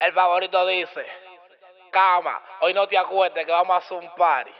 El favorito dice, cama, hoy no te acuestes que vamos a hacer un party.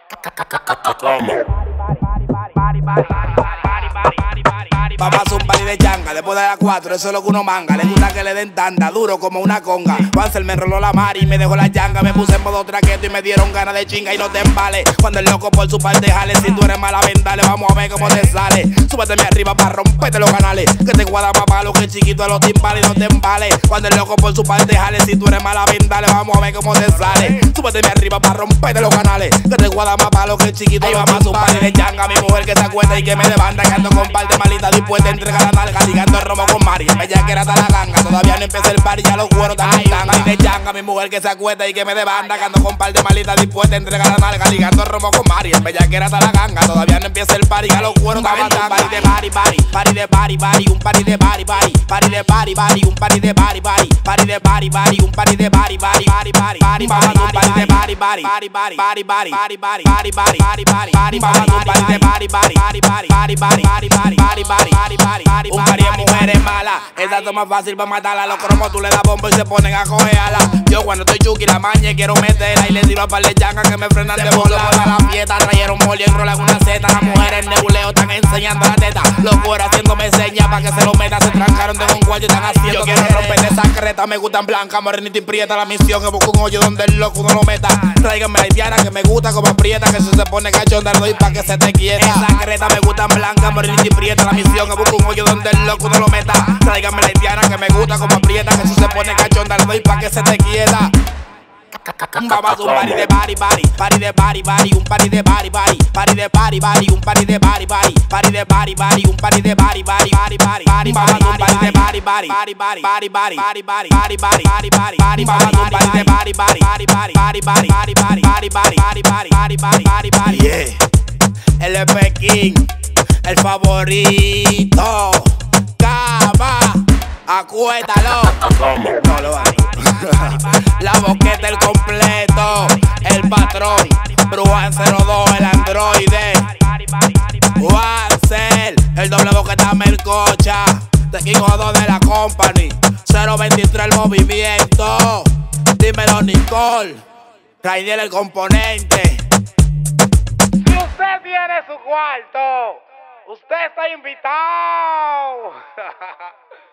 Vamos a hacer un de changa después de las 4, eso es lo que uno manga. Le gusta que le den tanda, duro como una conga. Juancel me enroló la mar y me dejó la changa. Me puse en modo traqueto y me dieron ganas de chinga y no te embales. Cuando el loco por su parte jale, si tú eres mala vendale, vamos a ver cómo te sale. Súbeteme arriba para romperte los canales. Que te guarda más palo que el chiquito de los timbales y no te embales. Cuando el loco por su parte jale, si tú eres mala vendale, vamos a ver cómo te sale. Súbeteme arriba para romperte los canales. Que te guarda más palo que el chiquito de los timbales. De changa, mi mujer que se acuesta y que me levanta. Que ando con par de malitas dispuesta a entregar nalga, ligando el romo con Mari. Ella que era la ganga, todavía no empieza el party, ya los cueros están en de changa, mi mujer que se acuesta y que me debanda. Que ando con par de malitas dispuesta a entregar la nalga, ligando el romo con Mari. Ella que era la ganga, todavía no empieza el party, ya los cueros están Party de party, party, party de party, party, un party de party, party, party de party, party, un party de party, party, party de party, party, un party de party, party, party, party, party, party, party de party, party, party, party, party, party, party, party, party, party, party, party, party, party de party, party, party, party, party, party, party, party, party, party, party, party, un party de mujeres malas, esa es más fácil para matarla, los cromos tú le das bombo y se ponen a cogerla. Yo cuando estoy chuki la maña quiero meterla y le tiro a par de changas que me frenan de volar. A la fiesta trajeron moli en rola una seta, las mujeres en nebuleo están enseñando la teta, los cueros haciéndome señas para que se lo meta, se trancaron de un cuello y están haciendo. Yo quiero romper esa creta, me gustan blanca, morenita y prieta, la misión que busco un hoyo donde el loco no lo meta. Tráiganme la haitiana que me gusta como aprieta, que si se pone cachonda le doy pa' que se te quieta. Esa creta me blanca, morenita y prieta, la misión busco un hoyo donde el loco no lo meta. Tráiganme la haitiana que me gusta como aprieta, que si se pone cachonda le doy pa' que se te quieta. Vamos a un party de party, party, party de party, party, un party de party, party, party de party, party, un party de party, party, party de party, party, un party de party, party, party, party, party, party, un party de party, party, party, party, party, party, party, party, party, party, party, party, party, un party de party, party, party, party, party, party, party, party, party, party, party, party, party, party, yeah. El King, el favorito, cama, acuétalo. No lo hagas. La boqueta, el completo, el patrón, Bruan 02, el androide, Wancel, el doble boqueta melcocha, de King Odo de la company, 023 el movimiento, dímelo Nicole, Rainiel el componente. Si usted tiene su cuarto, usted está invitado.